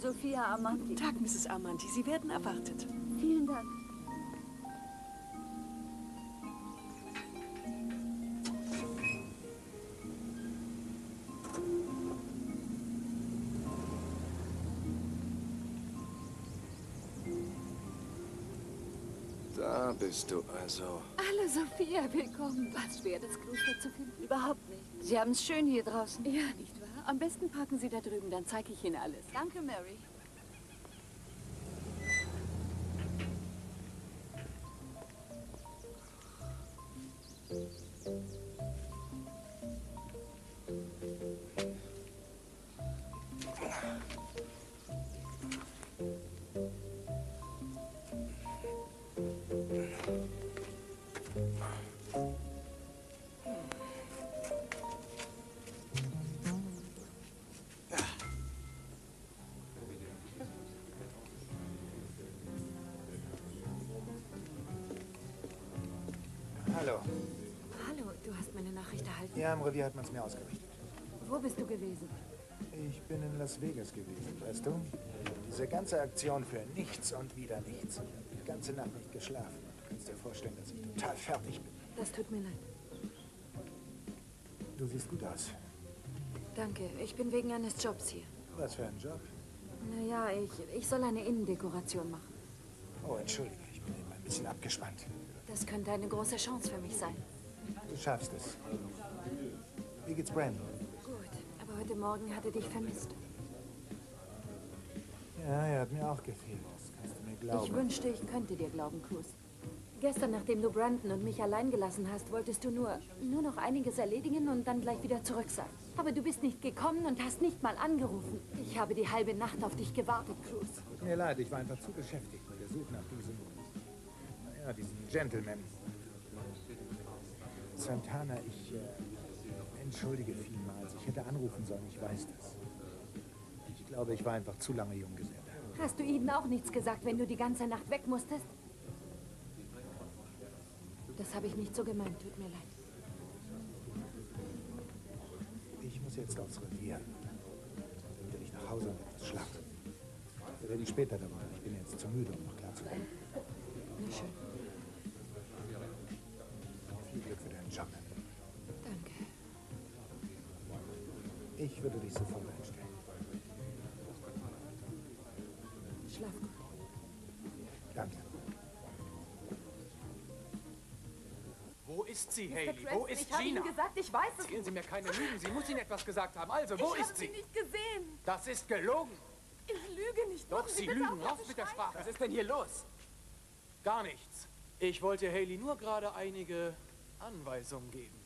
Sophia Armanti. Tag, Mrs. Armanti. Sie werden erwartet. Vielen Dank. Da bist du also. Hallo Sophia, willkommen. War es schwer, das Kloster zu finden? Überhaupt nicht. Sie haben es schön hier draußen. Ja, nicht? Am besten parken Sie da drüben, dann zeige ich Ihnen alles. Danke, Mary. Ja, im Revier hat man es mir ausgerichtet. Wo bist du gewesen? Ich bin in Las Vegas gewesen, weißt du? Diese ganze Aktion für nichts und wieder nichts. Die ganze Nacht nicht geschlafen. Du kannst dir vorstellen, dass ich total fertig bin. Das tut mir leid. Du siehst gut aus. Danke, ich bin wegen eines Jobs hier. Was für ein Job? Naja, ich, ich soll eine Innendekoration machen. Oh, entschuldige, ich bin eben ein bisschen abgespannt. Das könnte eine große Chance für mich sein. Du schaffst es. Wie geht's Brandon? Gut, aber heute Morgen hat er dich vermisst. Ja, er hat mir auch gefehlt. Das kannst du mir glauben. Ich wünschte, ich könnte dir glauben, Cruz. Gestern, nachdem du Brandon und mich allein gelassen hast, wolltest du nur, nur noch einiges erledigen und dann gleich wieder zurück sein. Aber du bist nicht gekommen und hast nicht mal angerufen. Ich habe die halbe Nacht auf dich gewartet, Cruz. Tut mir leid, ich war einfach zu beschäftigt mit der Suche nach diesem, ja, diesem Gentleman. Santana, ich äh, entschuldige vielmals. Ich hätte anrufen sollen, ich weiß das. Ich glaube, ich war einfach zu lange Junggeselle. Hast du ihnen auch nichts gesagt, wenn du die ganze Nacht weg musstest? Das habe ich nicht so gemeint, tut mir leid. Ich muss jetzt aufs Revier. Dann will ich nach Hause und etwas schlafen. Wir reden später darüber. Ich bin jetzt zu müde, um noch klar zu kommen. Na schön, Viel Glück für deinen Job. danke. Ich würde dich sofort einstellen. Schlaf gut. Danke. Wo ist sie, Mr. Haley? Preston, Wo ist ich habe Gina? Ihnen gesagt, ich weiß es Erzählen Sie mir keine Lügen. Sie muss Ihnen etwas gesagt haben. Also, wo ich ist habe sie? sie nicht gesehen. Das ist gelogen. Ich lüge nicht. Doch, Sie bitte lügen. Raus mit der. Sprache. Was ist denn hier los? Gar nichts. Ich wollte Haley nur gerade einige Anweisungen geben.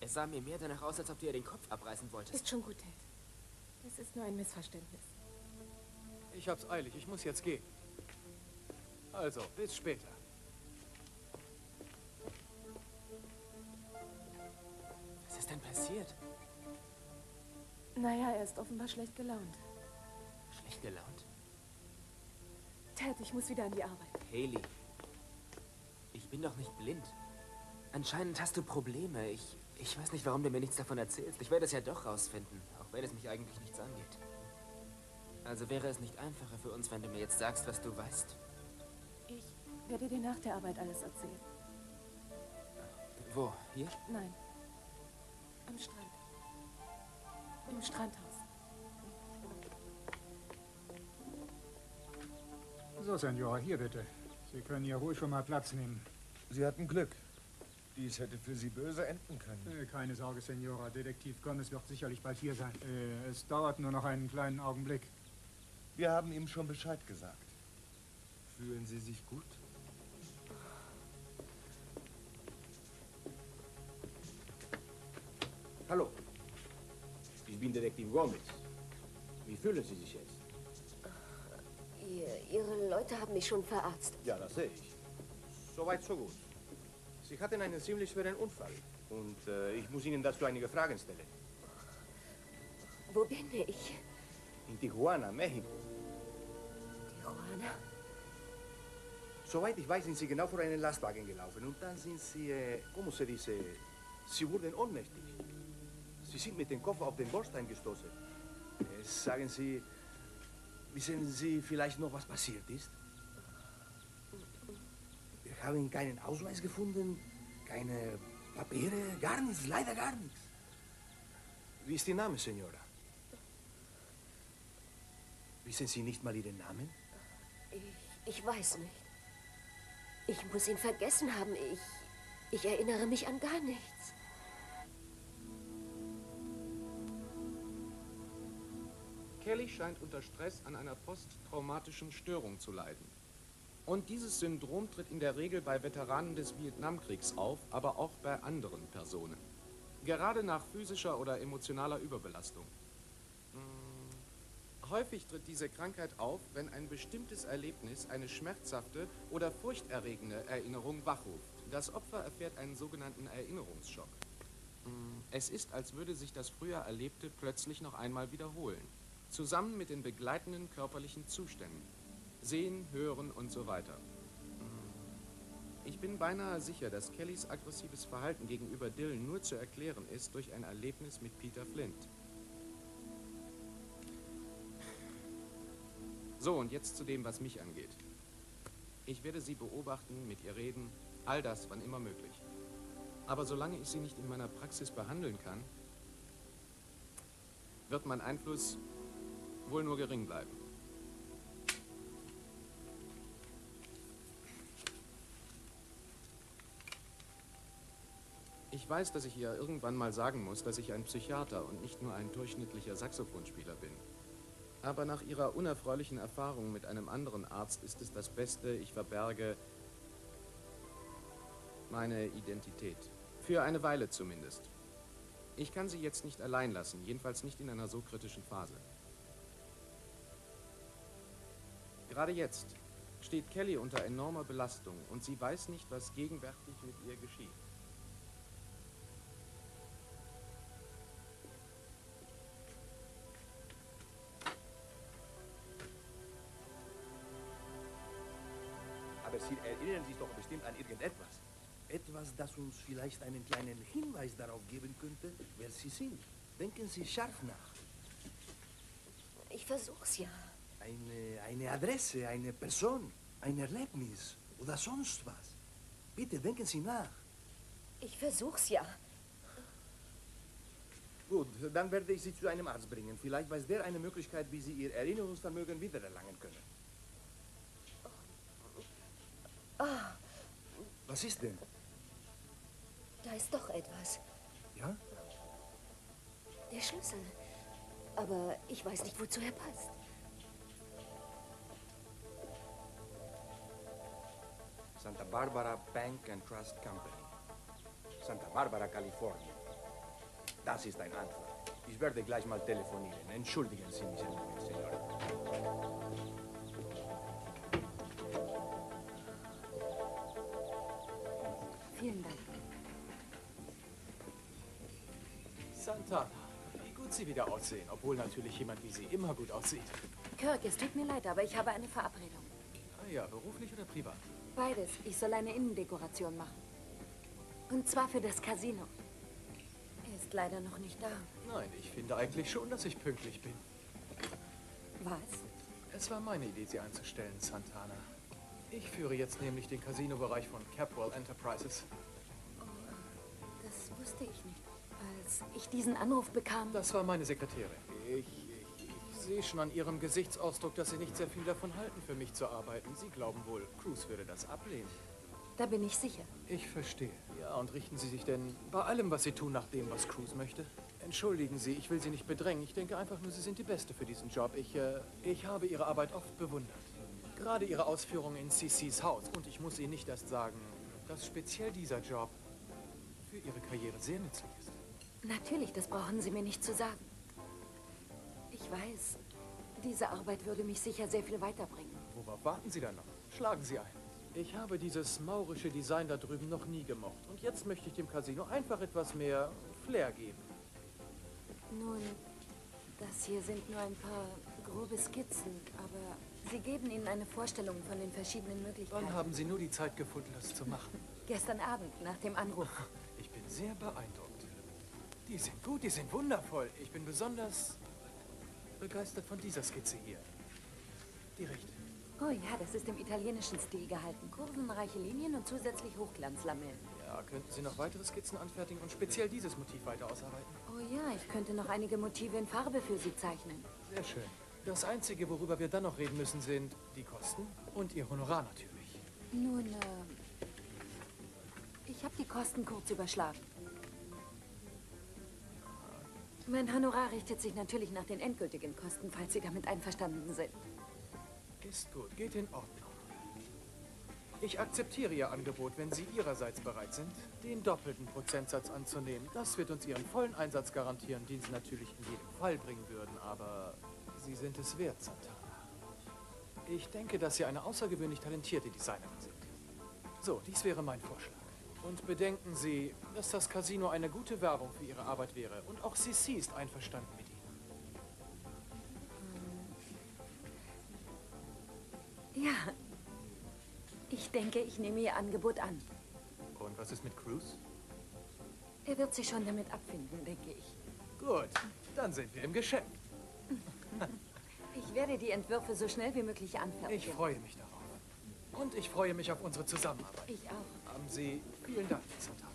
Es sah mir mehr danach aus, als ob du ihr den Kopf abreißen wolltest. Ist schon gut, Ted. Es ist nur ein Missverständnis. Ich hab's eilig. Ich muss jetzt gehen. Also, bis später. Was ist denn passiert? Naja, er ist offenbar schlecht gelaunt. Schlecht gelaunt? Ted, ich muss wieder an die Arbeit. Haley. Ich bin doch nicht blind. Anscheinend hast du Probleme. Ich, ich weiß nicht, warum du mir nichts davon erzählst. Ich werde es ja doch rausfinden, auch wenn es mich eigentlich nichts angeht. Also wäre es nicht einfacher für uns, wenn du mir jetzt sagst, was du weißt. Ich werde dir nach der Arbeit alles erzählen. Wo? Hier? Nein. Am Strand. Im Strandhaus. So, Senora, hier bitte. Sie können ja ruhig schon mal Platz nehmen. Sie hatten Glück. Dies hätte für Sie böse enden können. Äh, keine Sorge, Senora. Detektiv Gomez wird sicherlich bald hier sein. Äh, es dauert nur noch einen kleinen Augenblick. Wir haben ihm schon Bescheid gesagt. Fühlen Sie sich gut? Hallo, ich bin Detektiv Gomez. Wie fühlen Sie sich jetzt? Ihr, Ihre Leute haben mich schon verarztet. Ja, das sehe ich. Soweit, so gut. Sie hatten einen ziemlich schweren Unfall. Und äh, ich muss Ihnen dazu einige Fragen stellen. Wo bin ich? In Tijuana, Mexiko. Tijuana? Soweit ich weiß, sind Sie genau vor einen Lastwagen gelaufen. Und dann sind Sie, äh, ¿cómo se dice? Sie wurden ohnmächtig. Sie sind mit dem Kopf auf den Bordstein gestoßen. Äh, sagen Sie, Wissen Sie vielleicht noch, was passiert ist? Wir haben keinen Ausweis gefunden, keine Papiere, gar nichts, leider gar nichts. Wie ist Ihr Name, Senora? Wissen Sie nicht mal Ihren Namen? Ich, ich weiß nicht. Ich muss ihn vergessen haben. Ich, ich erinnere mich an gar nichts. Kelly scheint unter Stress an einer posttraumatischen Störung zu leiden. Und dieses Syndrom tritt in der Regel bei Veteranen des Vietnamkriegs auf, aber auch bei anderen Personen. Gerade nach physischer oder emotionaler Überbelastung. Hm, Häufig tritt diese Krankheit auf, wenn ein bestimmtes Erlebnis eine schmerzhafte oder furchterregende Erinnerung wachruft. Das Opfer erfährt einen sogenannten Erinnerungsschock. Hm, Es ist, als würde sich das früher Erlebte plötzlich noch einmal wiederholen. Zusammen mit den begleitenden körperlichen Zuständen. Sehen, hören und so weiter. Ich bin beinahe sicher, dass Kellys aggressives Verhalten gegenüber Dylan nur zu erklären ist durch ein Erlebnis mit Peter Flint. So, und jetzt zu dem, was mich angeht. Ich werde Sie beobachten, mit ihr reden, all das, wann immer möglich. Aber solange ich Sie nicht in meiner Praxis behandeln kann, wird mein Einfluss wohl nur gering bleiben. Ich weiß, dass ich ihr irgendwann mal sagen muss, dass ich ein Psychiater und nicht nur ein durchschnittlicher Saxophonspieler bin. Aber nach ihrer unerfreulichen Erfahrung mit einem anderen Arzt ist es das Beste, ich verberge meine Identität. Für eine Weile zumindest. Ich kann sie jetzt nicht allein lassen, jedenfalls nicht in einer so kritischen Phase. Gerade jetzt steht Kelly unter enormer Belastung und sie weiß nicht, was gegenwärtig mit ihr geschieht. Erinnern sich doch bestimmt an irgendetwas. Etwas, das uns vielleicht einen kleinen Hinweis darauf geben könnte, wer Sie sind. Denken Sie scharf nach. Ich versuch's ja. Eine, eine Adresse, eine Person, ein Erlebnis oder sonst was. Bitte denken Sie nach. Ich versuch's ja. Gut, dann werde ich Sie zu einem Arzt bringen. Vielleicht weiß der eine Möglichkeit, wie Sie Ihr Erinnerungsvermögen wiedererlangen können. Ah, Was ist denn? da ist doch etwas. Ja? Der Schlüssel. Aber ich weiß nicht, wozu er passt. Santa Barbara Bank and Trust Company. Santa Barbara, Kalifornien. Das ist ein Anfang. Ich werde gleich mal telefonieren. Entschuldigen Sie mich ein Vielen Dank. Santana, wie gut Sie wieder aussehen, obwohl natürlich jemand wie Sie immer gut aussieht. Kirk, es tut mir leid, aber ich habe eine Verabredung. Ah ja, beruflich oder privat? Beides. Ich soll eine Innendekoration machen. Und zwar für das Casino. Er ist leider noch nicht da. Nein, ich finde eigentlich schon, dass ich pünktlich bin. Was? Es war meine Idee, Sie einzustellen, Santana. Ich führe jetzt nämlich den Casino-Bereich von Capwell Enterprises. Das wusste ich nicht. Als ich diesen Anruf bekam... Das war meine Sekretärin. Ich, ich, ich sehe schon an Ihrem Gesichtsausdruck, dass Sie nicht sehr viel davon halten, für mich zu arbeiten. Sie glauben wohl, Cruz würde das ablehnen. Da bin ich sicher. Ich verstehe. Ja, und richten Sie sich denn bei allem, was Sie tun, nach dem, was Cruz möchte? Entschuldigen Sie, ich will Sie nicht bedrängen. Ich denke einfach nur, Sie sind die Beste für diesen Job. Ich, äh, ich habe Ihre Arbeit oft bewundert. Gerade Ihre Ausführungen in CCs Haus. Und ich muss Ihnen nicht erst sagen, dass speziell dieser Job für Ihre Karriere sehr nützlich ist. Natürlich, das brauchen Sie mir nicht zu sagen. Ich weiß, diese Arbeit würde mich sicher sehr viel weiterbringen. Worauf warten Sie dann noch? Schlagen Sie ein. Ich habe dieses maurische Design da drüben noch nie gemocht. Und jetzt möchte ich dem Casino einfach etwas mehr Flair geben. Nun, das hier sind nur ein paar grobe Skizzen, aber sie geben Ihnen eine Vorstellung von den verschiedenen Möglichkeiten. Wann haben Sie nur die Zeit gefunden, das zu machen? Gestern Abend, nach dem Anruf. Ich bin sehr beeindruckt. Die sind gut, die sind wundervoll. Ich bin besonders begeistert von dieser Skizze hier. Die richtige. Oh ja, das ist im italienischen Stil gehalten. Kurvenreiche Linien und zusätzlich Hochglanzlamellen. Ja, könnten Sie noch weitere Skizzen anfertigen und speziell dieses Motiv weiter ausarbeiten? Oh ja, ich könnte noch einige Motive in Farbe für Sie zeichnen. Sehr schön. Das Einzige, worüber wir dann noch reden müssen, sind die Kosten und Ihr Honorar natürlich. Nun, äh, ich habe die Kosten kurz überschlagen. Mein Honorar richtet sich natürlich nach den endgültigen Kosten, falls Sie damit einverstanden sind. Ist gut, geht in Ordnung. Ich akzeptiere Ihr Angebot, wenn Sie Ihrerseits bereit sind, den doppelten Prozentsatz anzunehmen. Das wird uns Ihren vollen Einsatz garantieren, den Sie natürlich in jedem Fall bringen würden, aber Sie sind es wert, Santana. Ich denke, dass Sie eine außergewöhnlich talentierte Designerin sind. So, dies wäre mein Vorschlag. Und bedenken Sie, dass das Casino eine gute Werbung für Ihre Arbeit wäre. Und auch Sissi ist einverstanden mit Ihnen. Ja, ich denke, ich nehme Ihr Angebot an. Und was ist mit Cruz? Er wird sich schon damit abfinden, denke ich. Gut, dann sind wir im Geschäft. Ich werde die Entwürfe so schnell wie möglich anfertigen. Ich freue mich darauf. Und ich freue mich auf unsere Zusammenarbeit. Ich auch. Haben Sie vielen Dank, Santana.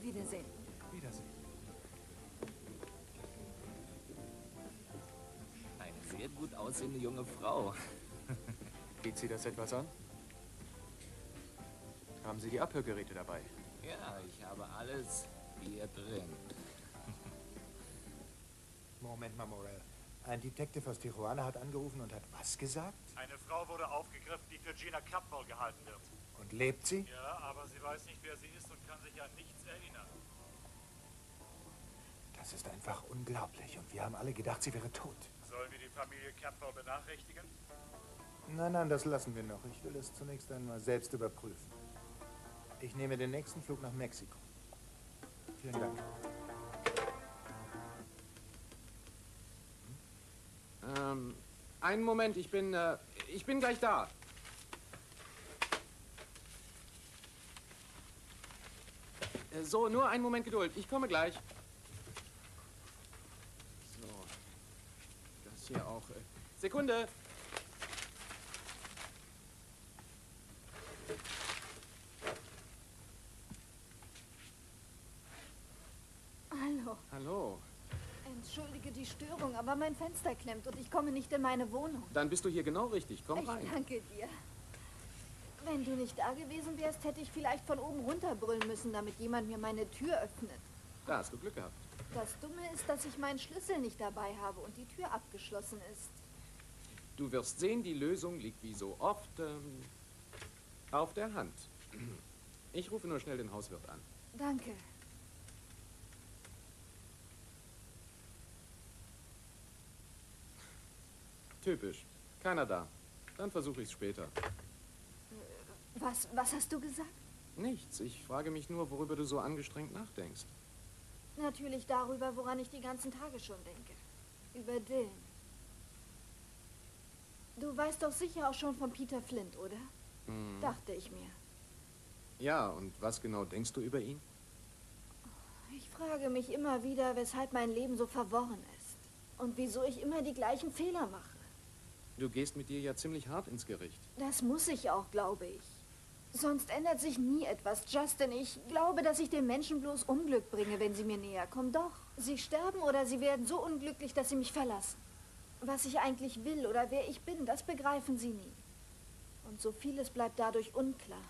Wiedersehen. Wiedersehen. Eine sehr gut aussehende junge Frau. Geht Sie das etwas an? Haben Sie die Abhörgeräte dabei? Ja, ich habe alles hier drin. Moment mal, Morell. Ein Detective aus Tijuana hat angerufen und hat was gesagt? Eine Frau wurde aufgegriffen, die für Gina Campbell gehalten wird. Und lebt sie? Ja, aber sie weiß nicht, wer sie ist und kann sich an nichts erinnern. Das ist einfach unglaublich. Und wir haben alle gedacht, sie wäre tot. Sollen wir die Familie Campbell benachrichtigen? Nein, nein, das lassen wir noch. Ich will es zunächst einmal selbst überprüfen. Ich nehme den nächsten Flug nach Mexiko. Vielen Dank. Ähm, einen Moment, ich bin, äh, ich bin gleich da. Äh, So, nur einen Moment Geduld. Ich komme gleich. So. Das hier auch. Äh, Sekunde. Hallo. Hallo. Entschuldige die Störung, aber mein Fenster klemmt und ich komme nicht in meine Wohnung. Dann bist du hier genau richtig. Komm ich rein. danke dir. Wenn du nicht da gewesen wärst, hätte ich vielleicht von oben runterbrüllen müssen, damit jemand mir meine Tür öffnet. Da hast du Glück gehabt. Das Dumme ist, dass ich meinen Schlüssel nicht dabei habe und die Tür abgeschlossen ist. Du wirst sehen, die Lösung liegt wie so oft ähm, auf der Hand. Ich rufe nur schnell den Hauswirt an. Danke. Typisch. Keiner da. Dann versuche ich es später. Was, was hast du gesagt? Nichts. Ich frage mich nur, worüber du so angestrengt nachdenkst. Natürlich darüber, woran ich die ganzen Tage schon denke. Über Dylan. Du weißt doch sicher auch schon von Peter Flint, oder? Hm. Dachte ich mir. Ja, und was genau denkst du über ihn? Ich frage mich immer wieder, weshalb mein Leben so verworren ist. Und wieso ich immer die gleichen Fehler mache. Du gehst mit dir ja ziemlich hart ins Gericht. Das muss ich auch, glaube ich. Sonst ändert sich nie etwas. Justin, ich glaube, dass ich den Menschen bloß Unglück bringe, wenn sie mir näher kommen. Doch, sie sterben oder sie werden so unglücklich, dass sie mich verlassen. Was ich eigentlich will oder wer ich bin, das begreifen sie nie. Und so vieles bleibt dadurch unklar.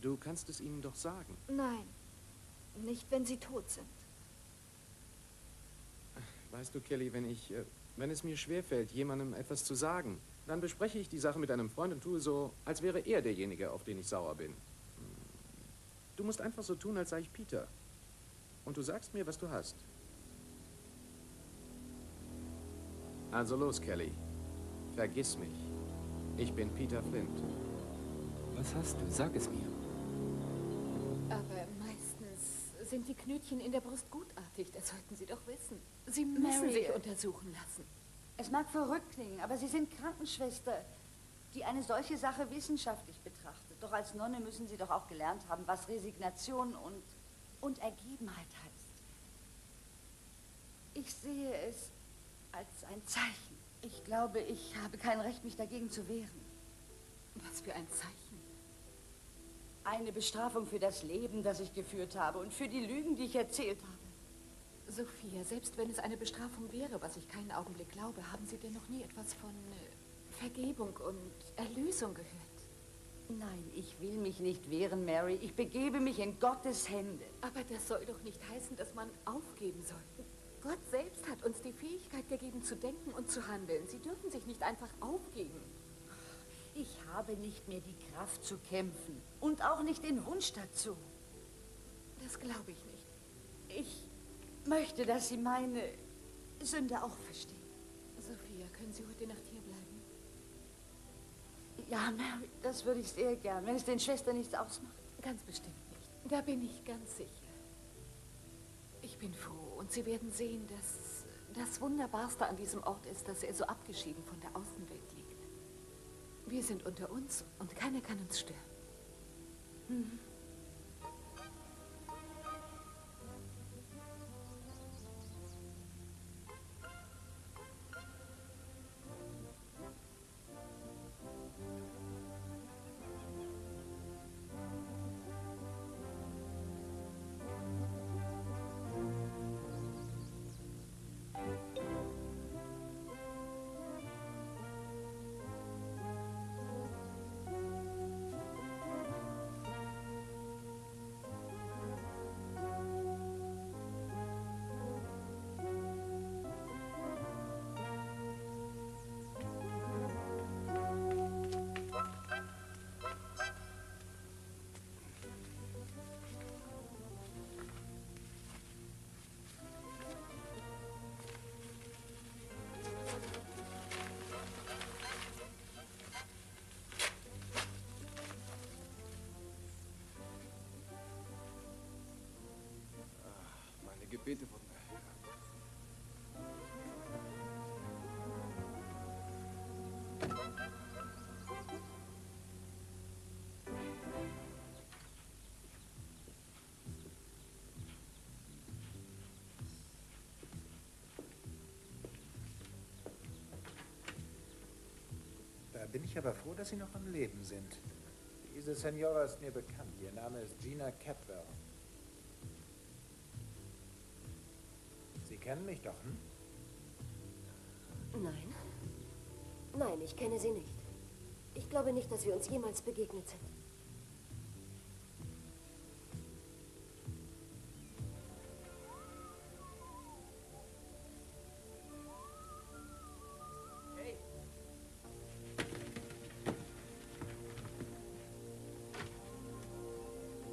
Du kannst es ihnen doch sagen. Nein, nicht wenn sie tot sind. Weißt du, Kelly, wenn ich, äh, wenn es mir schwerfällt, jemandem etwas zu sagen, dann bespreche ich die Sache mit einem Freund und tue so, als wäre er derjenige, auf den ich sauer bin. Hm. Du musst einfach so tun, als sei ich Peter. Und du sagst mir, was du hast. Also los, Kelly. Vergiss mich. Ich bin Peter Flint. Was hast du? Sag es mir. Sind die Knötchen in der Brust gutartig. Das sollten Sie doch wissen. Sie müssen Mary, sich untersuchen lassen. Es mag verrückt klingen, aber Sie sind Krankenschwester, die eine solche Sache wissenschaftlich betrachtet. Doch als Nonne müssen Sie doch auch gelernt haben, was Resignation und, und Ergebenheit heißt. Ich sehe es als ein Zeichen. Ich glaube, ich habe kein Recht, mich dagegen zu wehren. Was für ein Zeichen. Eine Bestrafung für das Leben, das ich geführt habe und für die Lügen, die ich erzählt habe. Sophia, selbst wenn es eine Bestrafung wäre, was ich keinen Augenblick glaube, haben Sie denn noch nie etwas von äh, Vergebung und Erlösung gehört? Nein, ich will mich nicht wehren, Mary. Ich begebe mich in Gottes Hände. Aber das soll doch nicht heißen, dass man aufgeben soll. Gott selbst hat uns die Fähigkeit gegeben, zu denken und zu handeln. Sie dürfen sich nicht einfach aufgeben. Ich habe nicht mehr die Kraft zu kämpfen und auch nicht den Wunsch dazu. Das glaube ich nicht. Ich möchte, dass Sie meine Sünde auch verstehen. Sophia, können Sie heute Nacht hier bleiben? Ja, Mary, das würde ich sehr gern, wenn es den Schwestern nichts ausmacht. Ganz bestimmt nicht. Da bin ich ganz sicher. Ich bin froh und Sie werden sehen, dass das Wunderbarste an diesem Ort ist, dass er so abgeschieden von der Außenwelt. Wir sind unter uns und keiner kann uns stören. Mhm. Wurden erhört. Da bin ich aber froh, dass Sie noch am Leben sind. Diese Senora ist mir bekannt. Ihr Name ist Gina Capwell. Kennen mich doch, hm? Nein. Nein, ich kenne sie nicht. Ich glaube nicht, dass wir uns jemals begegnet sind.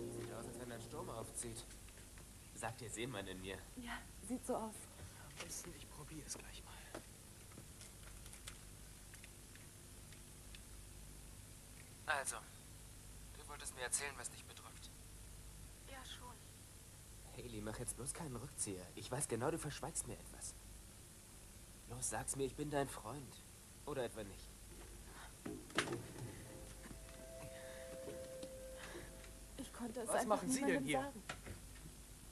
Sieht aus, als wenn ein Sturm aufzieht. Sagt der Seemann in mir. Ja, sieht so aus. Am besten, ich probiere es gleich mal. Also, du wolltest mir erzählen, was dich bedrückt. Ja, schon. Haley, mach jetzt bloß keinen Rückzieher. Ich weiß genau, du verschweigst mir etwas. Los, sag's mir, ich bin dein Freund. Oder etwa nicht. Ich konnte es Was einfach machen Sie denn hier? sagen.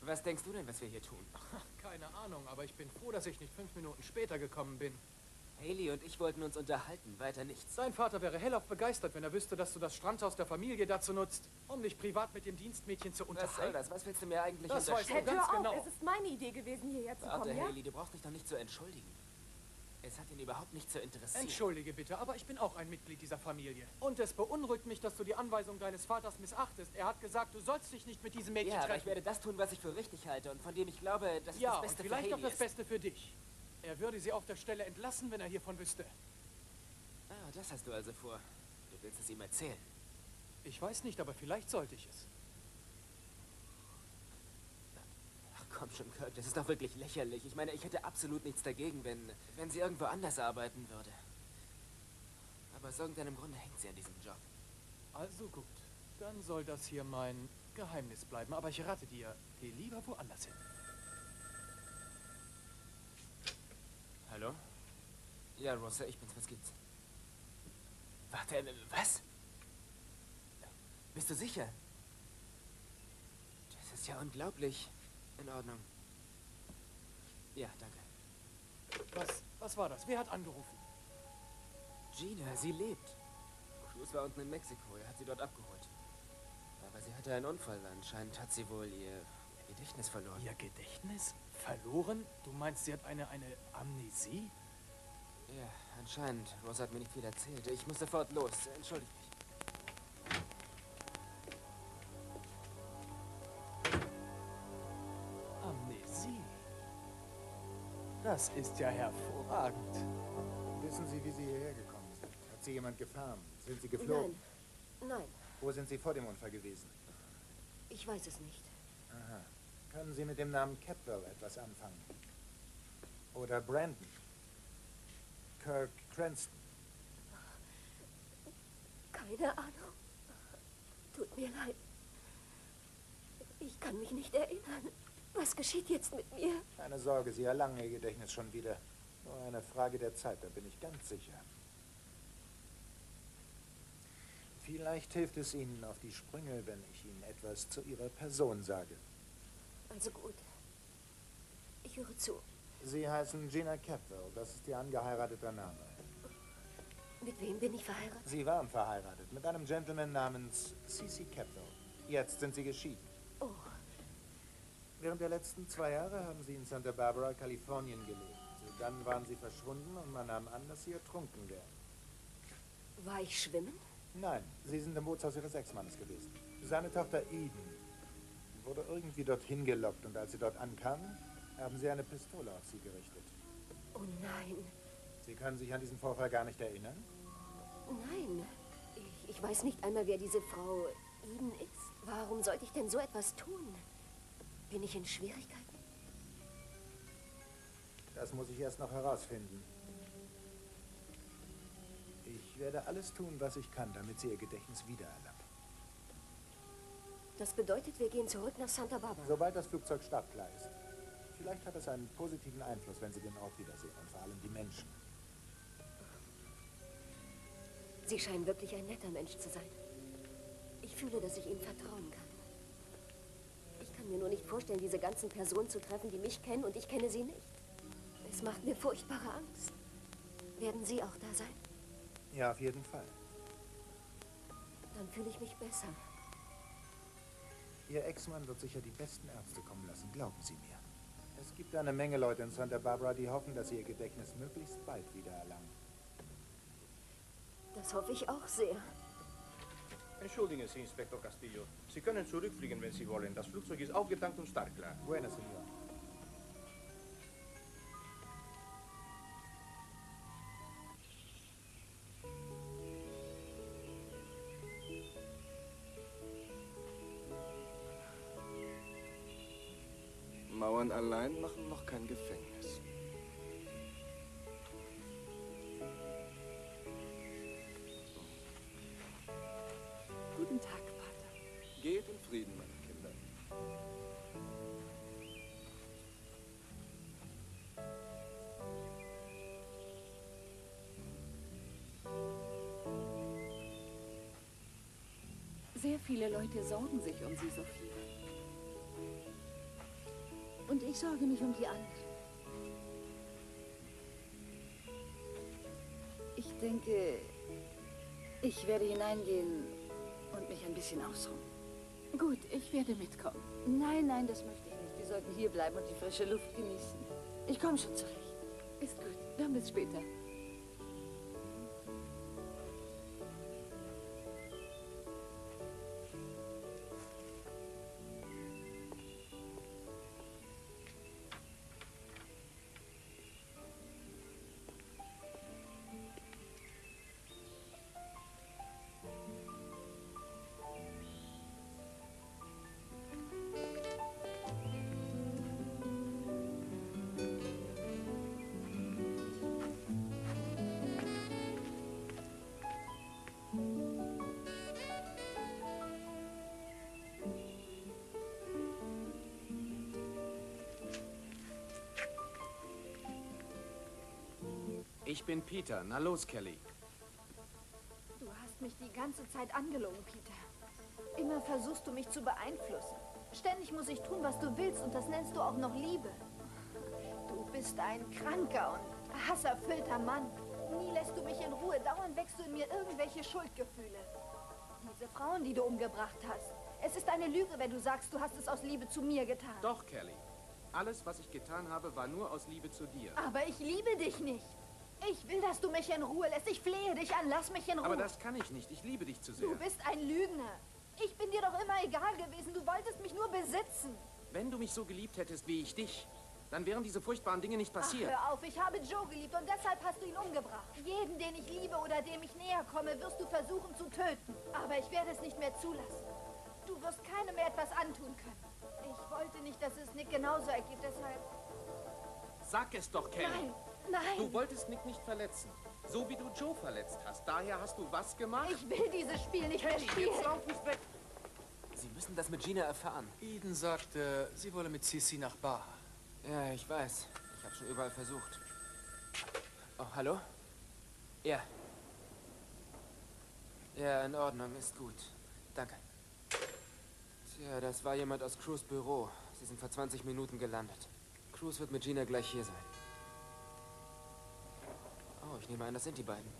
Was denkst du denn, was wir hier tun? Keine Ahnung, aber ich bin froh, dass ich nicht fünf Minuten später gekommen bin. Haley und ich wollten uns unterhalten, weiter nichts. Sein Vater wäre hellauf begeistert, wenn er wüsste, dass du das Strandhaus der Familie dazu nutzt, um dich privat mit dem Dienstmädchen zu Was unterhalten. soll das? Was willst du mir eigentlich Das weißt du unterstellen? ganz Hör auf, genau. es ist meine Idee gewesen, hierher zu Warte, kommen, ja? Haley, du brauchst dich doch nicht zu entschuldigen. Es hat ihn überhaupt nicht zu interessieren. Entschuldige bitte, aber ich bin auch ein Mitglied dieser Familie. Und es beunruhigt mich, dass du die Anweisung deines Vaters missachtest. Er hat gesagt, du sollst dich nicht mit diesem Mädchen Ja, aber treffen. ich werde das tun, was ich für richtig halte und von dem ich glaube, dass es ja, das und Beste vielleicht für auch das. Beste für dich. Er würde sie auf der Stelle entlassen, wenn er hiervon wüsste. Ah, das hast du also vor. Du willst es ihm erzählen. Ich weiß nicht, aber vielleicht sollte ich es. Ach komm schon, Kirk, das ist doch wirklich lächerlich. Ich meine, ich hätte absolut nichts dagegen, wenn, wenn sie irgendwo anders arbeiten würde. Aber aus irgendeinem Grunde hängt sie an diesem Job. Also gut, dann soll das hier mein Geheimnis bleiben. Aber ich rate dir, geh lieber woanders hin. Hallo? Ja, Rosa, ich bin's. Was gibt's? Warte, äh, was? Bist du sicher? Das ist ja unglaublich. In Ordnung. Ja, danke. Was, was war das? Wer hat angerufen? Gina, sie lebt. Cruz war unten in Mexiko, er hat sie dort abgeholt. Aber sie hatte einen Unfall. Anscheinend hat sie wohl ihr Gedächtnis verloren. Ihr Gedächtnis? Verloren? Du meinst, sie hat eine, eine Amnesie? Ja, anscheinend. Rosa hat mir nicht viel erzählt. Ich muss sofort los. Entschuldigt mich. Das ist ja hervorragend. Wissen Sie, wie Sie hierher gekommen sind? Hat Sie jemand gefahren? Sind Sie geflogen? Nein, nein, Wo sind Sie vor dem Unfall gewesen? ich weiß es nicht. Aha. Können Sie mit dem Namen Capwell etwas anfangen? Oder Brandon? Kirk Cranston? Keine Ahnung. Tut mir leid. Ich kann mich nicht erinnern. Was geschieht jetzt mit mir? Keine Sorge, Sie erlangen Ihr Gedächtnis schon wieder. Nur eine Frage der Zeit, da bin ich ganz sicher. Vielleicht hilft es Ihnen auf die Sprünge, wenn ich Ihnen etwas zu Ihrer Person sage. Also gut. Ich höre zu. Sie heißen Gina Capwell, das ist Ihr angeheiratete Name. Mit wem bin ich verheiratet? Sie waren verheiratet mit einem Gentleman namens C.C. Capwell. Jetzt sind Sie geschieden. Während der letzten zwei Jahre haben Sie in Santa Barbara, Kalifornien gelebt. Dann waren Sie verschwunden und man nahm an, dass Sie ertrunken wären. War ich schwimmen? Nein, Sie sind im Bootshaus Ihres Ex-Mannes gewesen. Seine Tochter Eden wurde irgendwie dorthin gelockt und als sie dort ankamen, haben Sie eine Pistole auf sie gerichtet. Oh nein. Sie können sich an diesen Vorfall gar nicht erinnern? Nein. Ich, ich weiß nicht einmal, wer diese Frau Eden ist. Warum sollte ich denn so etwas tun? Bin ich in Schwierigkeiten? Das muss ich erst noch herausfinden. Ich werde alles tun, was ich kann, damit Sie Ihr Gedächtnis wiedererlangen. Das bedeutet, wir gehen zurück nach Santa Barbara. Sobald das Flugzeug startklar ist. Vielleicht hat es einen positiven Einfluss, wenn Sie den Ort wiedersehen und vor allem die Menschen. Sie scheinen wirklich ein netter Mensch zu sein. Ich fühle, dass ich Ihnen vertrauen kann. Ich kann mir nur nicht vorstellen, diese ganzen Personen zu treffen, die mich kennen und ich kenne sie nicht. Es macht mir furchtbare Angst. Werden Sie auch da sein? Ja, auf jeden Fall. Dann fühle ich mich besser. Ihr Ex-Mann wird sicher die besten Ärzte kommen lassen, glauben Sie mir. Es gibt eine Menge Leute in Santa Barbara, die hoffen, dass sie ihr Gedächtnis möglichst bald wiedererlangen. Das hoffe ich auch sehr. Entschuldigen Sie, Inspektor Castillo. Sie können zurückfliegen, wenn Sie wollen. Das Flugzeug ist aufgetankt und startklar. Buenas, Senor. Mauern allein machen noch kein Gefängnis. Sehr viele Leute sorgen sich um Sie, Sophie. Und ich sorge mich um die anderen. Ich denke, ich werde hineingehen und mich ein bisschen ausruhen. Gut, ich werde mitkommen. Nein, nein, das möchte ich nicht. Wir sollten hier bleiben und die frische Luft genießen. Ich komme schon zurecht. Ist gut. Dann bis später. Ich bin Peter. Na los, Kelly. Du hast mich die ganze Zeit angelogen, Peter. Immer versuchst du mich zu beeinflussen. Ständig muss ich tun, was du willst und das nennst du auch noch Liebe. Du bist ein kranker und hasserfüllter Mann. Nie lässt du mich in Ruhe. Dauernd wächst du in mir irgendwelche Schuldgefühle. Diese Frauen, die du umgebracht hast. Es ist eine Lüge, wenn du sagst, du hast es aus Liebe zu mir getan. Doch, Kelly. Alles, was ich getan habe, war nur aus Liebe zu dir. Aber ich liebe dich nicht. Ich will, dass du mich in Ruhe lässt. Ich flehe dich an. Lass mich in Ruhe. Aber das kann ich nicht. Ich liebe dich zu sehr. Du bist ein Lügner. Ich bin dir doch immer egal gewesen. Du wolltest mich nur besitzen. Wenn du mich so geliebt hättest wie ich dich, dann wären diese furchtbaren Dinge nicht passiert. Ach, hör auf. Ich habe Joe geliebt und deshalb hast du ihn umgebracht. Jeden, den ich liebe oder dem ich näher komme, wirst du versuchen zu töten. Aber ich werde es nicht mehr zulassen. Du wirst keinem mehr etwas antun können. Ich wollte nicht, dass es Nick genauso ergeht, deshalb... Sag es doch, Kelly. Nein, nein. Du wolltest Nick nicht verletzen. So wie du Joe verletzt hast. Daher hast du was gemacht? Ich will dieses Spiel nicht Kelly, mehr spielen. jetzt lauf nicht weg. Sie müssen das mit Gina erfahren. Eden sagte, sie wolle mit Sissi nach Baha. Ja, ich weiß. Ich habe schon überall versucht. Oh, hallo? Ja. Ja, in Ordnung, ist gut. Danke. Tja, das war jemand aus Cruz Büro. Sie sind vor 20 Minuten gelandet. Cruz wird mit Gina gleich hier sein. Oh, ich nehme an, das sind die beiden.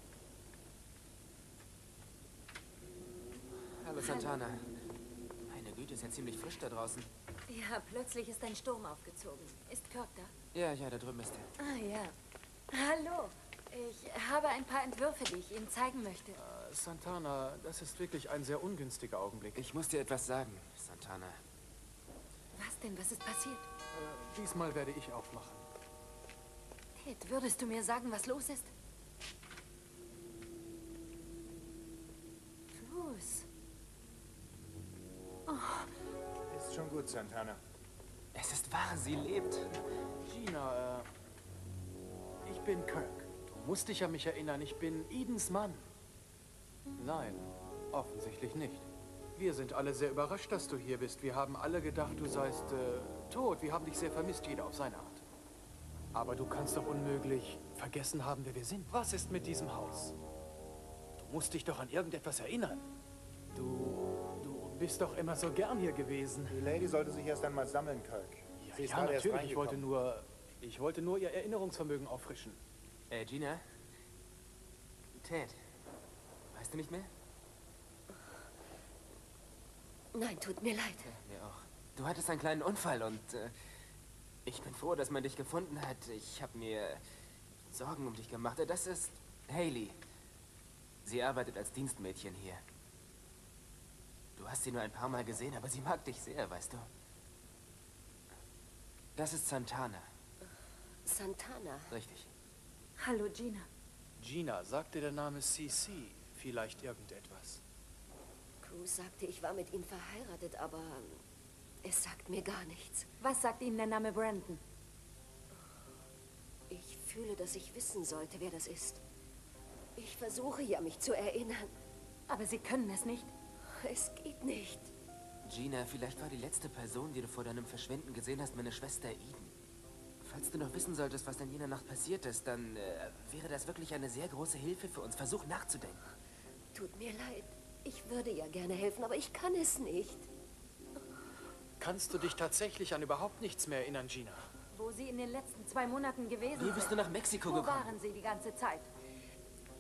Hallo, Santana. Meine Güte, ist ja ziemlich frisch da draußen. Ja, plötzlich ist ein Sturm aufgezogen. Ist Kirk da? Ja, ja, da drüben ist er. Ah, ja. Hallo. Ich habe ein paar Entwürfe, die ich Ihnen zeigen möchte. Äh, Santana, das ist wirklich ein sehr ungünstiger Augenblick. Ich muss dir etwas sagen, Santana. Was denn? Was ist passiert? Äh, diesmal werde ich aufmachen. Ted, würdest du mir sagen, was los ist? Cruz. Oh, Ist schon gut, Santana. Es ist wahr, sie lebt. Gina, äh, ich bin Kirk. Du musst dich an mich erinnern, ich bin Edens Mann. Nein, offensichtlich nicht. Wir sind alle sehr überrascht, dass du hier bist. Wir haben alle gedacht, du seist äh, tot. Wir haben dich sehr vermisst, jeder auf seine Art. Aber du kannst doch unmöglich vergessen haben, wer wir sind. Was ist mit diesem Haus? Du musst dich doch an irgendetwas erinnern. Du, du bist doch immer so gern hier gewesen. Die Lady sollte sich erst einmal sammeln, Kirk. Ja, Sie ist ja natürlich. Ich wollte nur, ich wollte nur ihr Erinnerungsvermögen auffrischen. Äh, Gina? Ted, weißt du nicht mehr? Nein, tut mir leid. Mir auch. Du hattest einen kleinen Unfall und äh, ich bin froh, dass man dich gefunden hat. Ich habe mir Sorgen um dich gemacht. Das ist Haley. Sie arbeitet als Dienstmädchen hier. Du hast sie nur ein paar Mal gesehen, aber sie mag dich sehr, weißt du. Das ist Santana, Santana. richtig. hallo, Gina. Gina, sagte der Name CC vielleicht irgendetwas? Cruz sagte, ich war mit ihm verheiratet, aber es sagt mir gar nichts. Was sagt Ihnen der Name Brandon? Ich fühle, dass ich wissen sollte, wer das ist. Ich versuche ja, mich zu erinnern. Aber Sie können es nicht. Es geht nicht. Gina, vielleicht war die letzte Person, die du vor deinem Verschwinden gesehen hast, meine Schwester Eden. Falls du noch wissen solltest, was in jener Nacht passiert ist, dann äh, wäre das wirklich eine sehr große Hilfe für uns. Versuch nachzudenken. Tut mir leid. Ich würde ja gerne helfen, aber ich kann es nicht. Kannst du dich tatsächlich an überhaupt nichts mehr erinnern, Gina? Wo Sie in den letzten zwei Monaten gewesen Wie bist du nach Mexiko Wo gekommen? waren Sie die ganze Zeit?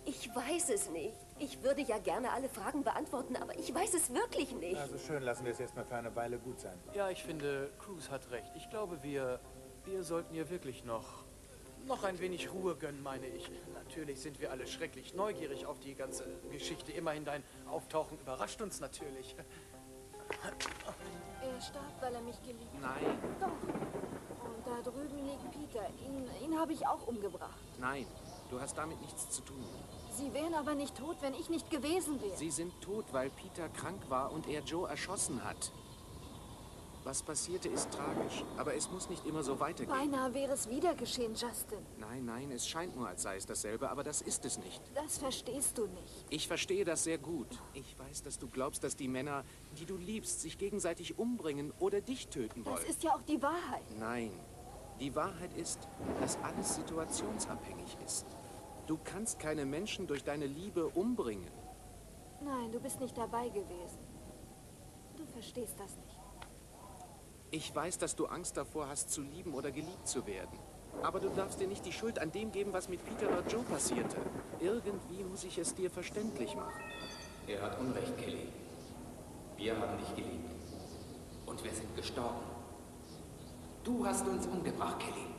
Ich weiß es nicht. Ich würde ja gerne alle Fragen beantworten, aber ich weiß es wirklich nicht. Also schön, lassen wir es erstmal für eine Weile gut sein. Ja, ich finde, Cruz hat recht. Ich glaube, wir, wir sollten ihr wirklich noch, noch ein wenig Ruhe gönnen, meine ich. Natürlich sind wir alle schrecklich neugierig auf die ganze Geschichte. Immerhin dein Auftauchen überrascht uns natürlich. Er starb, weil er mich geliebt hat. Nein, Doch. Und da drüben liegt Peter. Ihn, ihn habe ich auch umgebracht. nein. Du hast damit nichts zu tun. Sie wären aber nicht tot, wenn ich nicht gewesen wäre. Sie sind tot, weil Peter krank war und er Joe erschossen hat. Was passierte, ist tragisch. Aber es muss nicht immer so weitergehen. Beinahe wäre es wieder geschehen, Justin. Nein, nein, es scheint nur, als sei es dasselbe, aber das ist es nicht. Das verstehst du nicht. Ich verstehe das sehr gut. Ich weiß, dass du glaubst, dass die Männer, die du liebst, sich gegenseitig umbringen oder dich töten Das wollen. ist ja auch die Wahrheit. Nein. Die Wahrheit ist, dass alles situationsabhängig ist. Du kannst keine Menschen durch deine Liebe umbringen. Nein, du bist nicht dabei gewesen. Du verstehst das nicht. Ich weiß, dass du Angst davor hast, zu lieben oder geliebt zu werden. Aber du darfst dir nicht die Schuld an dem geben, was mit Peter oder Joe passierte. Irgendwie muss ich es dir verständlich machen. Er hat Unrecht, Kelly. Wir haben dich geliebt. Und wir sind gestorben. Du hast uns umgebracht, Kelly.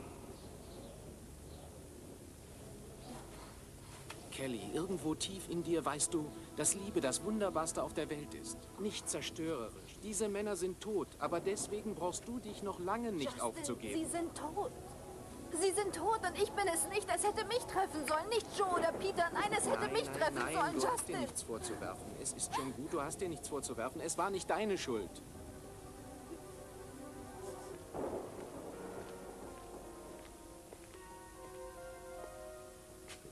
Kelly, irgendwo tief in dir weißt du, dass Liebe das Wunderbarste auf der Welt ist. Nicht zerstörerisch. Diese Männer sind tot, aber deswegen brauchst du dich noch lange nicht Justin, aufzugeben. Sie sind tot. Sie sind tot und ich bin es nicht. Es hätte mich treffen sollen, nicht Joe oder Peter. Nein, es hätte nein, mich nein, treffen nein, sollen, du hast dir Justin. nichts vorzuwerfen. Es ist schon gut, du hast dir nichts vorzuwerfen. Es war nicht deine Schuld.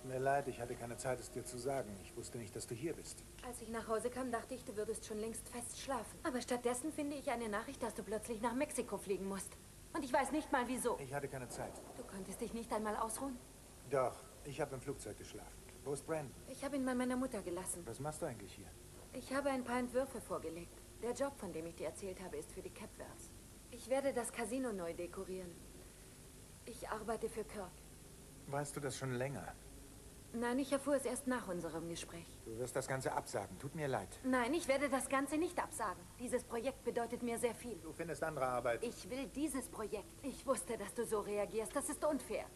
Tut mir leid, ich hatte keine Zeit, es dir zu sagen. Ich wusste nicht, dass du hier bist. Als ich nach Hause kam, dachte ich, du würdest schon längst fest schlafen. Aber stattdessen finde ich eine Nachricht, dass du plötzlich nach Mexiko fliegen musst. Und ich weiß nicht mal wieso. Ich hatte keine Zeit. Du konntest dich nicht einmal ausruhen? Doch, ich habe im Flugzeug geschlafen. Wo ist Brandon? Ich habe ihn bei meiner Mutter gelassen. Was machst du eigentlich hier? Ich habe ein paar Entwürfe vorgelegt. Der Job, von dem ich dir erzählt habe, ist für die Capworths. Ich werde das Casino neu dekorieren. Ich arbeite für Kirk. Weißt du das schon länger? Nein, ich erfuhr es erst nach unserem Gespräch. Du wirst das Ganze absagen. Tut mir leid. Nein, ich werde das Ganze nicht absagen. Dieses Projekt bedeutet mir sehr viel. Du findest andere Arbeit. Ich will dieses Projekt. Ich wusste, dass du so reagierst. Das ist unfair.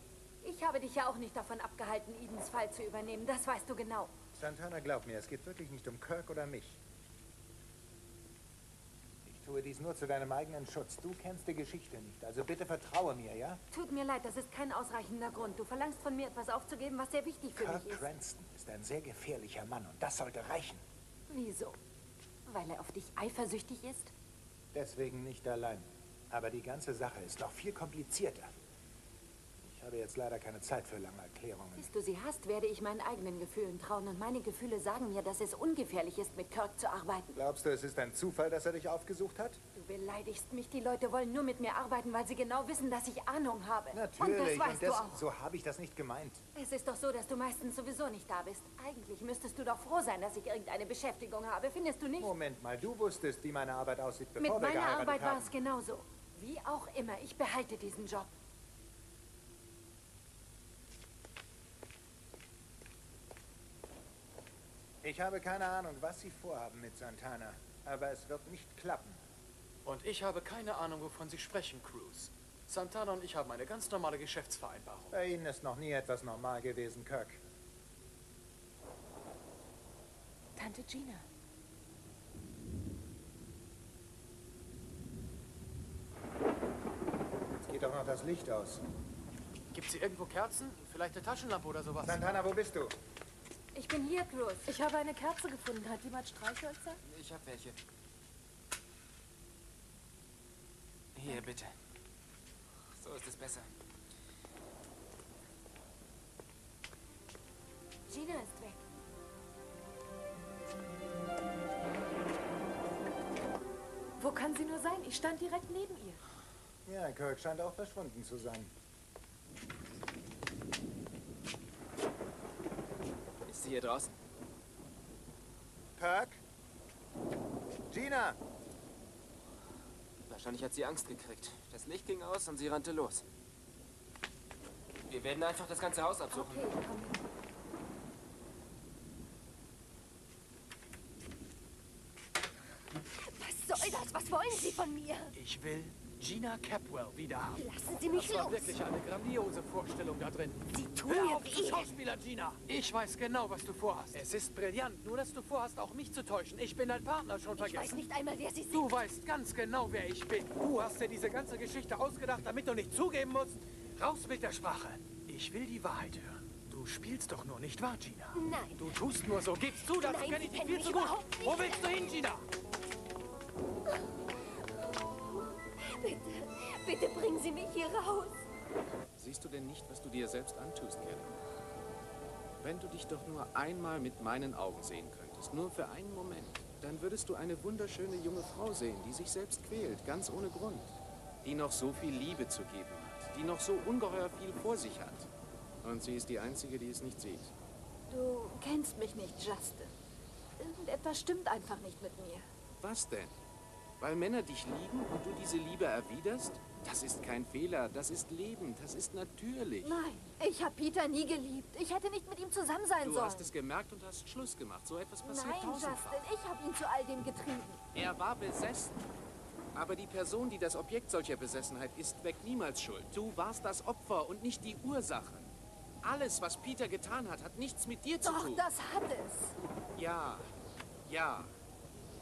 Ich habe dich ja auch nicht davon abgehalten, Edens Fall zu übernehmen. Das weißt du genau. Santana, glaub mir, es geht wirklich nicht um Kirk oder mich. Tue dies nur zu deinem eigenen Schutz. Du kennst die Geschichte nicht, also bitte vertraue mir, ja? Tut mir leid, das ist kein ausreichender Grund. Du verlangst von mir etwas aufzugeben, was sehr wichtig für Kirk mich ist. Cranston ist ein sehr gefährlicher Mann und das sollte reichen. Wieso? Weil er auf dich eifersüchtig ist? Deswegen nicht allein. Aber die ganze Sache ist noch viel komplizierter. Ich habe jetzt leider keine Zeit für lange Erklärungen. Bis du sie hast, werde ich meinen eigenen Gefühlen trauen. Und meine Gefühle sagen mir, dass es ungefährlich ist, mit Kirk zu arbeiten. Glaubst du, es ist ein Zufall, dass er dich aufgesucht hat? Du beleidigst mich. Die Leute wollen nur mit mir arbeiten, weil sie genau wissen, dass ich Ahnung habe. Natürlich. Und das weißt das, du auch. So habe ich das nicht gemeint. Es ist doch so, dass du meistens sowieso nicht da bist. Eigentlich müsstest du doch froh sein, dass ich irgendeine Beschäftigung habe. Findest du nicht? Moment mal, du wusstest, wie meine Arbeit aussieht, bevor Mit wir meiner geheiratet Arbeit war haben. es genauso. Wie auch immer, ich behalte diesen Job. Ich habe keine Ahnung, was Sie vorhaben mit Santana, aber es wird nicht klappen. Und ich habe keine Ahnung, wovon Sie sprechen, Cruz. Santana und ich haben eine ganz normale Geschäftsvereinbarung. Bei Ihnen ist noch nie etwas normal gewesen, Kirk. Tante Gina. Jetzt geht doch noch das Licht aus. Gibt sie irgendwo Kerzen? Vielleicht eine Taschenlampe oder sowas? Santana, wo bist du? Ich bin hier, Cruz. Ich habe eine Kerze gefunden. Hat jemand Streichhölzer? Ich hab welche. Hier, bitte. So ist es besser. Gina ist weg. Wo kann sie nur sein? Ich stand direkt neben ihr. Ja, Kirk scheint auch verschwunden zu sein. Sie hier draußen? Kirk? Gina! Wahrscheinlich hat sie Angst gekriegt. Das Licht ging aus und sie rannte los. Wir werden einfach das ganze Haus absuchen. Okay. Was soll das? Was wollen Sie von mir? Ich will Gina Capwell wieder haben. Lassen Sie mich das war los. wirklich eine grandiose Vorstellung da drin. Sie tun Hör auf, du weh. Schauspieler, Gina. Ich weiß genau, was du vorhast. Es ist brillant, nur dass du vorhast, auch mich zu täuschen. Ich bin dein Partner schon Ich vergessen. weiß nicht einmal, wer Sie sind. Du weißt ganz genau, wer ich bin. Du hast dir diese ganze Geschichte ausgedacht, damit du nicht zugeben musst. Raus mit der Sprache. Ich will die Wahrheit hören. Du spielst doch nur, nicht wahr, Gina? Nein. Du tust nur so. Gibst zu, dazu kenne ich dich viel zu gut. Wo willst du hin, Gina? Mich hier raus. Siehst du denn nicht, was du dir selbst antust, Kelly? Wenn du dich doch nur einmal mit meinen Augen sehen könntest, nur für einen Moment, dann würdest du eine wunderschöne junge Frau sehen, die sich selbst quält, ganz ohne Grund. Die noch so viel Liebe zu geben hat, die noch so ungeheuer viel vor sich hat. Und sie ist die Einzige, die es nicht sieht. Du kennst mich nicht, Justin. Irgendetwas stimmt einfach nicht mit mir. Was denn? Weil Männer dich lieben und du diese Liebe erwiderst? Das ist kein Fehler, das ist Leben, das ist natürlich. Nein, ich habe Peter nie geliebt. Ich hätte nicht mit ihm zusammen sein Du sollen. hast es gemerkt und hast Schluss gemacht. So etwas passiert Nein, tausendfach. Justin, ich habe ihn zu all dem getrieben. Er war besessen. Aber die Person, die das Objekt solcher Besessenheit ist, weckt niemals Schuld. Du warst das Opfer und nicht die Ursache. Alles, was Peter getan hat, hat nichts mit dir zu Doch, tun. das hat es. Ja, ja.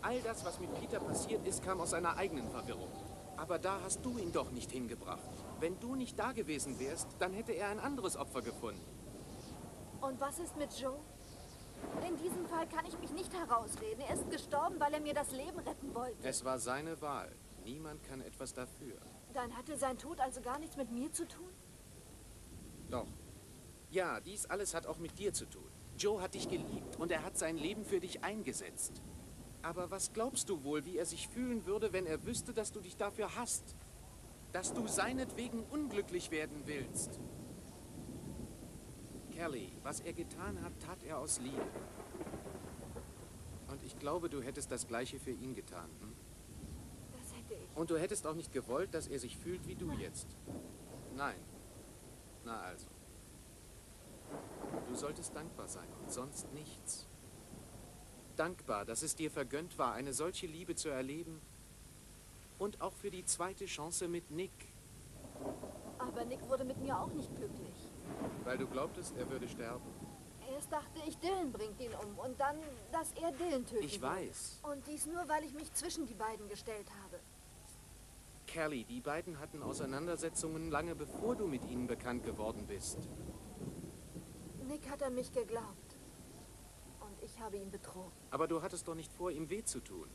All das, was mit Peter passiert ist, kam aus seiner eigenen Verwirrung. Aber da hast du ihn doch nicht hingebracht. Wenn du nicht da gewesen wärst, dann hätte er ein anderes Opfer gefunden. Und was ist mit Joe? In diesem Fall kann ich mich nicht herausreden. Er ist gestorben, weil er mir das Leben retten wollte. Es war seine Wahl. Niemand kann etwas dafür. Dann hatte sein Tod also gar nichts mit mir zu tun? Doch. Ja, dies alles hat auch mit dir zu tun. Joe hat dich geliebt und er hat sein Leben für dich eingesetzt. Aber was glaubst du wohl, wie er sich fühlen würde, wenn er wüsste, dass du dich dafür hasst? Dass du seinetwegen unglücklich werden willst? Kelly, was er getan hat, tat er aus Liebe. Und ich glaube, du hättest das Gleiche für ihn getan. Hm? Das hätte ich. Und du hättest auch nicht gewollt, dass er sich fühlt wie du jetzt. Nein. Na also. Du solltest dankbar sein und sonst nichts. Dankbar, dass es dir vergönnt war, eine solche Liebe zu erleben. Und auch für die zweite Chance mit Nick, Aber Nick wurde mit mir auch nicht glücklich. weil du glaubtest, er würde sterben. Erst dachte ich, Dylan bringt ihn um und dann, dass er Dylan töten Ich weiß. Und dies nur, weil ich mich zwischen die beiden gestellt habe. Kelly, die beiden hatten Auseinandersetzungen lange bevor du mit ihnen bekannt geworden bist. Nick hat an mich geglaubt. Ich habe ihn betrogen. Aber du hattest doch nicht vor, ihm weh zu tun.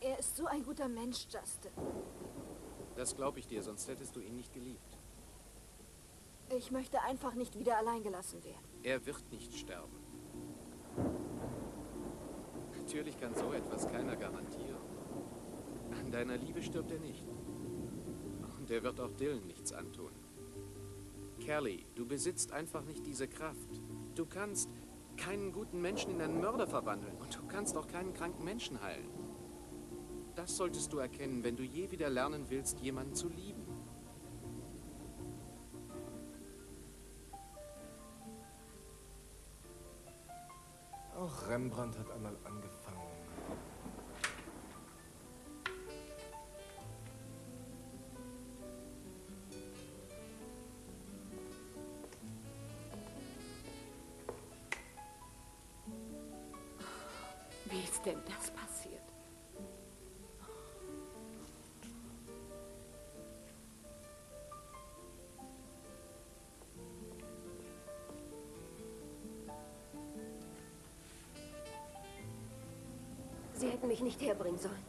Er ist so ein guter Mensch, Justin. Das glaube ich dir, sonst hättest du ihn nicht geliebt. Ich möchte einfach nicht wieder allein gelassen werden. Er wird nicht sterben. Natürlich kann so etwas keiner garantieren. An deiner Liebe stirbt er nicht. Und er wird auch Dylan nichts antun. Kelly, du besitzt einfach nicht diese Kraft. Du kannst keinen guten Menschen in einen Mörder verwandeln und du kannst auch keinen kranken Menschen heilen. Das solltest du erkennen, wenn du je wieder lernen willst, jemanden zu lieben. Auch Rembrandt hat einmal angefangen. Sie hätten mich nicht herbringen sollen.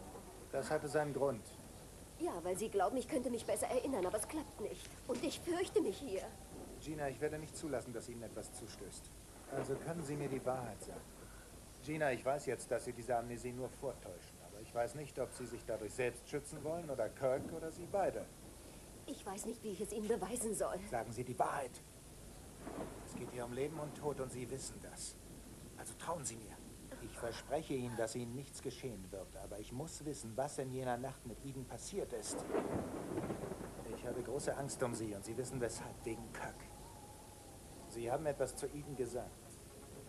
Das hatte seinen Grund. Ja, weil Sie glauben, ich könnte mich besser erinnern, aber es klappt nicht. Und ich fürchte mich hier. Gina, ich werde nicht zulassen, dass Ihnen etwas zustößt. Also können Sie mir die Wahrheit sagen. Gina, ich weiß jetzt, dass Sie diese Amnesie nur vortäuschen, aber ich weiß nicht, ob Sie sich dadurch selbst schützen wollen oder Kirk oder Sie beide. Ich weiß nicht, wie ich es Ihnen beweisen soll. Sagen Sie die Wahrheit. Es geht hier um Leben und Tod und Sie wissen das. Also trauen Sie mir. Ich verspreche Ihnen, dass Ihnen nichts geschehen wird, aber ich muss wissen, was in jener Nacht mit Eden passiert ist. Ich habe große Angst um Sie und Sie wissen weshalb, wegen Kirk. Sie haben etwas zu Eden gesagt.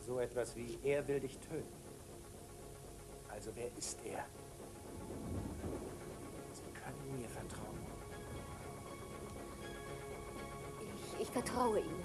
So etwas wie, er will dich töten. Also wer ist er? Sie können mir vertrauen. Ich, ich vertraue Ihnen.